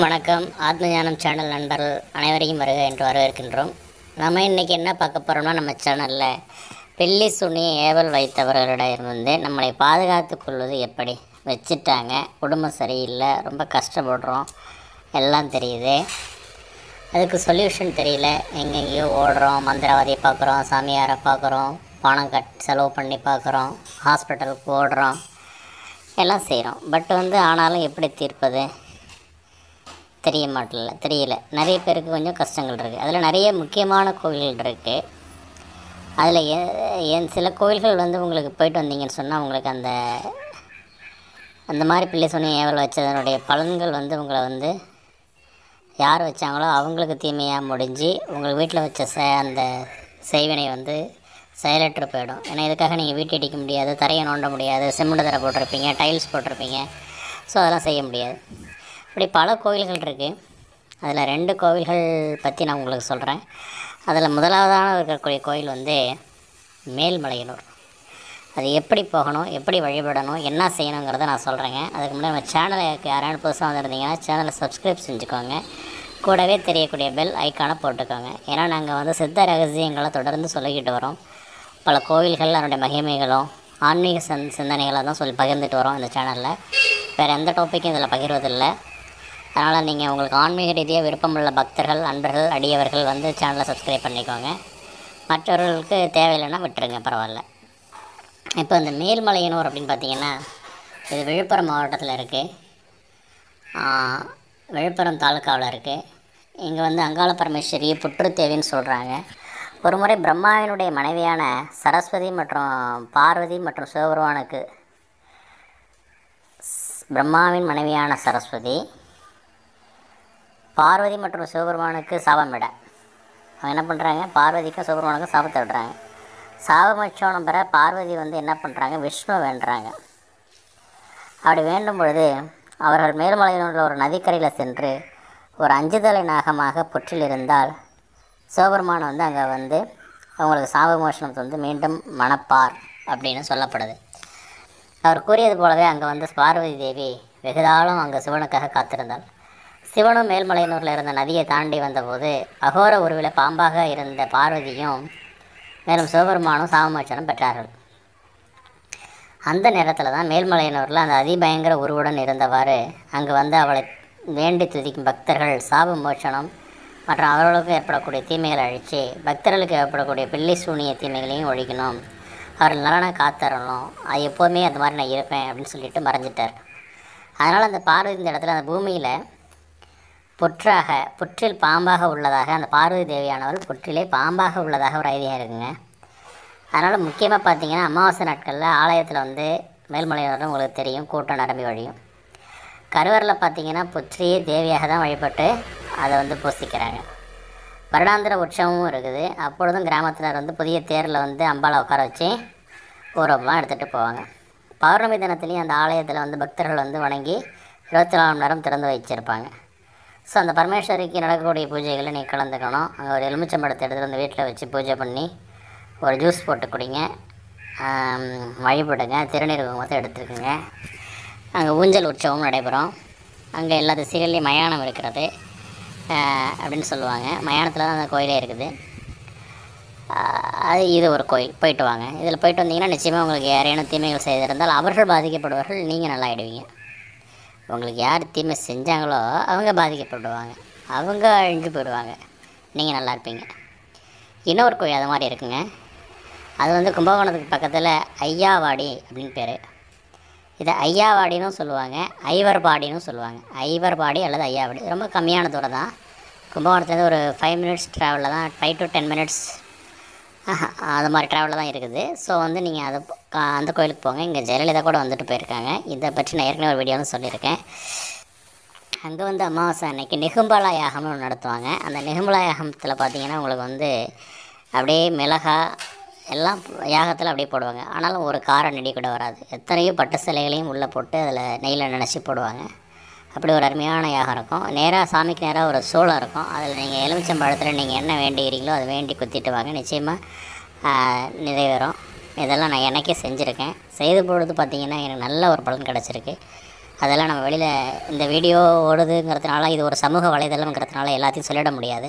வணக்கம். ஆத்ம ஞானம் சேனல் நண்பர்கள் அனைவரையும் வருக என்று வரவேற்கின்றோம். நம்ம இன்றைக்கி என்ன பார்க்க போகிறோம்னா நம்ம சேனலில் பில்லி சுனி ஏவல் வைத்தவர்களிடமிருந்து நம்மளை பாதுகாத்து கொள்வது எப்படி? வச்சுட்டாங்க. குடும்பம் சரியில்லை. ரொம்ப கஷ்டப்படுறோம். எல்லாம் தெரியுது. அதுக்கு சொல்யூஷன் தெரியல. எங்கெங்கேயோ ஓடுறோம். மந்திரவாதியை பார்க்குறோம். சாமியாரை பார்க்குறோம். பணம் கட் செலவு பண்ணி பார்க்குறோம். ஹாஸ்பிட்டலுக்கு ஓடுறோம். எல்லாம் செய்கிறோம் பட் வந்து ஆனாலும் எப்படி தீர்ப்பது? தெரிய மாட்டல தெரியல. நிறைய பேருக்கு கொஞ்சம் கஷ்டங்கள் இருக்குது அதில் நிறைய முக்கியமான கோவில்கள் இருக்குது அதில் என் சில கோவில்கள் வந்து உங்களுக்கு போயிட்டு வந்தீங்கன்னு சொன்னால் உங்களுக்கு அந்த அந்த மாதிரி பிள்ளை சொன்ன ஏவல் வச்சதனுடைய பலன்கள் வந்து உங்களை வந்து யார் வச்சாங்களோ அவங்களுக்கு தீமையாக முடிஞ்சு உங்கள் வீட்டில் வச்ச ச அந்த செய்வினை வந்து செயலற்று போயிடும். ஏன்னா இதுக்காக நீங்கள் வீட்டை அடிக்க முடியாது தரையை நோண்ட முடியாது சிமெண்ட் தரை போட்டிருப்பீங்க டைல்ஸ் போட்டிருப்பீங்க. ஸோ அதெல்லாம் செய்ய முடியாது. இப்படி பல கோவில்கள் இருக்குது அதில் ரெண்டு கோவில்கள் பற்றி நான் உங்களுக்கு சொல்கிறேன் அதில் முதலாவதான இருக்கக்கூடிய கோயில் வந்து மேல்மலையனூர். அது எப்படி போகணும் எப்படி வழிபடணும் என்ன செய்யணுங்கிறத நான் சொல்கிறேங்க அதுக்கு முன்னாடி நம்ம சேனலுக்கு யாராவது புதுசாக வந்திருந்தீங்கன்னா சேனலை சப்ஸ்கிரைப் செஞ்சுக்கோங்க. கூடவே தெரியக்கூடிய பெல் ஐக்கானை போட்டுக்கோங்க. ஏன்னா நாங்கள் வந்து சித்த ரகசியங்களை தொடர்ந்து சொல்லிக்கிட்டு வரோம். பல கோவில்கள் அதனுடைய மகிமைகளும் ஆன்மீக சந் சிந்தனைகளை தான் சொல்லி பகிர்ந்துட்டு வரோம் இந்த சேனலில் வேறு எந்த டாப்பிக்கும் இதில் பகிர்வதில்லை. அதனால் நீங்கள் உங்களுக்கு ஆன்மீக ரீதியாக விருப்பமுள்ள பக்தர்கள் அன்பர்கள் அடியவர்கள் வந்து சேனலை சப்ஸ்கிரைப் பண்ணிக்கோங்க. மற்றவர்களுக்கு தேவையில்லைன்னா விட்டுருங்க பரவாயில்ல. இப்போ இந்த மேல்மலையனூர் அப்படின்னு பார்த்தீங்கன்னா இது விழுப்புரம் மாவட்டத்தில் இருக்குது விழுப்புரம் தாலுக்காவில் இருக்குது இங்கே வந்து அங்காள பரமேஸ்வரி புற்றுத்தேவின்னு சொல்கிறாங்க ஒரு முறை பிரம்மாவினுடைய மனைவியான சரஸ்வதி மற்றும் பார்வதி மற்றும் சிவபெருமானுக்கு பிரம்மாவின் மனைவியான சரஸ்வதி பார்வதி மற்றும் சிவபெருமானுக்கு சாபம் விட. அவங்க என்ன பண்ணுறாங்க பார்வதிக்கும் சிவபெருமானுக்கும் சாபத்தை விடுறாங்க. சாபமச்சோனம் பெற பார்வதி வந்து என்ன பண்ணுறாங்க விஷ்ணு வேண்டுறாங்க. அப்படி வேண்டும் பொழுது அவர்கள் மேல்மலையில் உள்ள ஒரு நதிக்கரையில் சென்று ஒரு அஞ்சுதலை நாகமாக புற்றில் இருந்தால் சிவபெருமான் வந்து அங்கே வந்து அவங்களுக்கு சாபமோஷனத்தை வந்து மீண்டும் மணப்பார் அப்படின்னு சொல்லப்படுது. அவர் கூறியது போலவே அங்கே வந்து பார்வதி தேவி வெகுதாலும் அங்கே சிவனுக்காக காத்திருந்தாள். சிவனும் மேல்மலையனூரில் இருந்த நதியை தாண்டி வந்தபோது அகோர உருவில் பாம்பாக இருந்த பார்வதியும் மேலும் சிவபெருமானும் சாமமோச்சனம் பெற்றார்கள். அந்த நேரத்தில் தான் மேல்மலையனூரில் அந்த அதிபயங்கர உருவுடன் இருந்தவாறு அங்கு வந்து அவளை வேண்டி துதிக்கும் பக்தர்கள் சாப மோட்சனம் மற்றும் அவர்களுக்கு ஏற்படக்கூடிய தீமைகளை அழித்து பக்தர்களுக்கு ஏற்படக்கூடிய பில்லி சூனிய தீமைகளையும் ஒழிக்கணும் அவர்கள் நலனை காத்தரணும் அது எப்போவுமே அந்த மாதிரி நான் இருப்பேன் அப்படின்னு சொல்லிட்டு மறைஞ்சிட்டார். அதனால் அந்த பார்வதி இந்த இடத்துல அந்த பூமியில் புற்றாக புற்றில் பாம்பாக உள்ளதாக அந்த பார்வதி தேவியானவர் புற்றிலே பாம்பாக உள்ளதாக ஒரு ஐதிகம் இருக்குங்க. அதனால் முக்கியமாக பார்த்தீங்கன்னா அமாவாசை நாட்களில் ஆலயத்தில் வந்து மேல்மலையினரும் உங்களுக்கு தெரியும் கூட்டம் நிரம்பி வழியும். கருவறையில் பார்த்தீங்கன்னா புற்றியே தேவியாக தான் வழிபட்டு அதை வந்து பூசிக்கிறாங்க. வருடாந்திர உற்சவமும் இருக்குது. அப்பொழுதும் கிராமத்தினர் வந்து புதிய தேரில் வந்து அம்பாவில் உட்கார வச்சு ஊர்வலமாக எடுத்துகிட்டு போவாங்க. பௌர்ணமி தினத்துலேயும் அந்த ஆலயத்தில் வந்து பக்தர்கள் வந்து வணங்கி இருபத்தி நாலு மணி நேரம் திறந்து வச்சுருப்பாங்க. ஸோ அந்த பரமேஸ்வரிக்கு நடக்கக்கூடிய பூஜைகளை நீங்கள் கலந்துக்கணும். அங்கே ஒரு எலுமிச்சம்பழத்தை எடுத்துகிட்டு வந்து வீட்டில் வச்சு பூஜை பண்ணி ஒரு ஜூஸ் போட்டு குடிங்க. வழிபடுங்க. திருநீர் குங்குமத்தை எடுத்துக்கோங்க. அங்கே ஊஞ்சல் உற்சவம் நடைபெறும். அங்கே எல்லா திசைகள்லேயும் மயானம் இருக்கிறது. அப்படின்னு சொல்லுவாங்க. மயானத்தில் தான் அந்த கோயிலே இருக்குது. அது இது ஒரு கோயில். போயிட்டு வாங்க. இதில் போயிட்டு வந்தீங்கன்னா நிச்சயமாக உங்களுக்கு யாரேனும் தீமைகள் செய்திருந்தால் அவர்கள் பாதிக்கப்படுவார்கள். நீங்கள் நல்லா ஆகிடுவீங்க உங்களுக்கு யார் தீமை செஞ்சாங்களோ அவங்க பாதிக்கப்படுவாங்க அவங்க அழிஞ்சு போயிடுவாங்க. நீங்கள் நல்லா இருப்பீங்க. இன்னொரு கோயில் அது மாதிரி இருக்குங்க. அது வந்து கும்பகோணத்துக்கு பக்கத்தில் ஐயாவாடி அப்படின்னு பேர். இதை ஐயாவாடினும் சொல்லுவாங்க. ஐவர்பாடினும் சொல்லுவாங்க. ஐவர்பாடி அல்லது ஐயாவாடி. ரொம்ப கம்மியான தூரம் தான். கும்பகோணத்துலேருந்து ஒரு ஃபைவ் மினிட்ஸ் ட்ராவலில் தான் ஃபைவ் டு டென் மினிட்ஸ் அது மாதிரி ட்ராவலில் தான் இருக்குது. ஸோ வந்து நீங்கள் அதை அந்த கோயிலுக்கு போங்க. இங்கே ஜெயலலிதா கூட வந்துட்டு போயிருக்காங்க. இதை பற்றி நான் ஏற்கனவே ஒரு வீடியோவும் சொல்லியிருக்கேன். அங்கே வந்து அமாவாசை அன்னைக்கு நெகும்பலா யாகம்னு ஒன்று நடத்துவாங்க. அந்த நெகும்பலா யாகத்தில் பார்த்தீங்கன்னா உங்களுக்கு வந்து அப்படியே மிளகா எல்லாம் யாகத்தில் அப்படியே போடுவாங்க. ஆனாலும் ஒரு கார நெடி கூட வராது. எத்தனையோ பட்டு சிலைகளையும் உள்ளே போட்டு அதில் நெய்யில் நினச்சி போடுவாங்க. அப்படி ஒரு அருமையான யாகம் இருக்கும். நேராக சாமிக்கு நேராக ஒரு சோளம் இருக்கும். அதில் நீங்கள் எலுமிச்சம்பழத்தில் நீங்கள் என்ன வேண்டிக்கிறீங்களோ அதை வேண்டி குத்திட்டு வாங்க. நிச்சயமாக நிறைவேறும். இதெல்லாம் நான் எனக்கே செஞ்சுருக்கேன். செய்த பொழுது பார்த்தீங்கன்னா எனக்கு நல்ல ஒரு பலன் கிடச்சிருக்கு. அதெல்லாம் நம்ம வெளியில் இந்த வீடியோ ஓடுதுங்கிறதுனால இது ஒரு சமூக வலைதளம்ங்கிறதுனால எல்லாத்தையும் சொல்லிட முடியாது.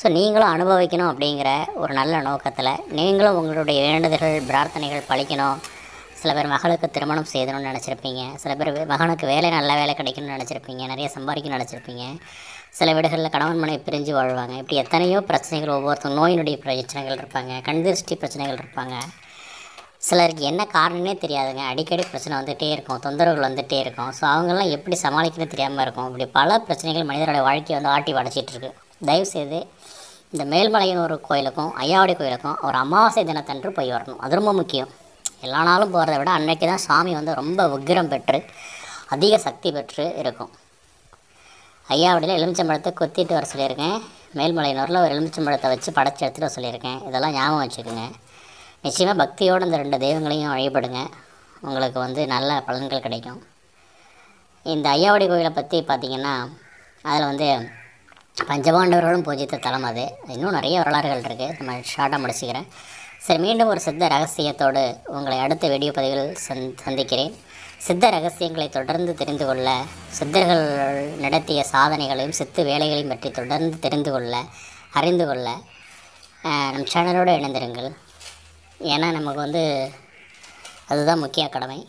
ஸோ நீங்களும் அனுபவிக்கணும் அப்படிங்கிற ஒரு நல்ல நோக்கத்தில் நீங்களும் உங்களுடைய வேண்டுதல்கள் பிரார்த்தனைகள் பழிக்கணும். சில பேர் மகளுக்கு திருமணம் செய்யணும்னு நினச்சிருப்பீங்க. சில பேர் மகனுக்கு வேலை நல்ல வேலை கிடைக்கணும்னு நினச்சிருப்பீங்க. நிறைய சம்பாதிக்கணும்னு நினச்சிருப்பீங்க. சில வீடுகளில் கணவன் மனைவி பிரிஞ்சு வாழ்வாங்க. இப்படி எத்தனையோ பிரச்சனைகள் ஒவ்வொருத்தரும் நோயினுடைய பிரச்சனைகள் இருப்பாங்க கண்திருஷ்டி பிரச்சனைகள் இருப்பாங்க. சிலருக்கு என்ன காரணமே தெரியாதுங்க. அடிக்கடி பிரச்சனை வந்துகிட்டே இருக்கும் தொந்தரவுகள் வந்துகிட்டே இருக்கும். ஸோ அவங்கெல்லாம் எப்படி சமாளிக்கணும்னு தெரியாமல் இருக்கும். இப்படி பல பிரச்சனைகள் மனிதரோட வாழ்க்கையை வந்து ஆட்டி வடைச்சிட்டு இருக்கு. தயவுசெய்து இந்த மேல்மலையனூர் கோயிலுக்கும் ஐயாவடி கோயிலுக்கும் ஒரு அமாவாசை தினத்தன்று போய் வரணும். அது ரொம்ப முக்கியம். எல்லா நாளும் போகிறத விட அன்னைக்கு தான் சாமி வந்து ரொம்ப உக்கிரம் பெற்று அதிக சக்தி பெற்று இருக்கும். ஐயாவடியில் எலுமிச்சம்பழத்தை கொத்திட்டு வர சொல்லியிருக்கேன். மேல்மலையனூரில் ஒரு எலுமிச்சம்பழத்தை வச்சு படைச்சி எடுத்துகிட்டு வர சொல்லியிருக்கேன். இதெல்லாம் ஞாபகம் வச்சுக்கோங்க. நிச்சயமாக பக்தியோடு இந்த ரெண்டு தெய்வங்களையும் வழிபடுங்க. உங்களுக்கு வந்து நல்ல பலன்கள் கிடைக்கும். இந்த ஐயாவடி கோயிலை பற்றி பார்த்திங்கன்னா அதில் வந்து பஞ்சபாண்டவர்களும் பூஜித்த தலம் அது. இன்னும் நிறைய வரலாறுகள் இருக்குது நம்ம ஷார்ட்டாக முடிச்சுக்கிறேன். சரி மீண்டும் ஒரு சித்த ரகசியத்தோடு உங்களை அடுத்த வீடியோ பதிவில் சந் சந்திக்கிறேன். சித்த ரகசியங்களை தொடர்ந்து தெரிந்து கொள்ள சித்தர்கள் நடத்திய சாதனைகளையும் சித்து வேலைகளையும் பற்றி தொடர்ந்து தெரிந்து கொள்ள அறிந்து கொள்ள நம் சேனலோடு இணைந்திருங்கள். ஏன்னா நமக்கு வந்து அதுதான் முக்கிய கடமை.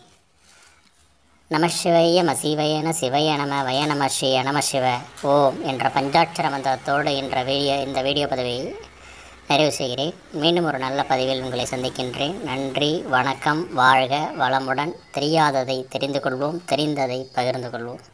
நம சிவைய மசிவயன சிவய நம வய நம ஸ்ரீய நம சிவ ஓம் என்ற பஞ்சாட்சர மந்திரத்தோடு என்ற வீடியோ இந்த வீடியோ பதவியை நிறைவு செய்கிறேன். மீண்டும் ஒரு நல்ல பதிவில் உங்களை சந்திக்கின்றேன். நன்றி வணக்கம் வாழ்க வளமுடன் தெரியாததை தெரிந்து கொள்வோம் தெரிந்ததை பகிர்ந்து கொள்வோம்.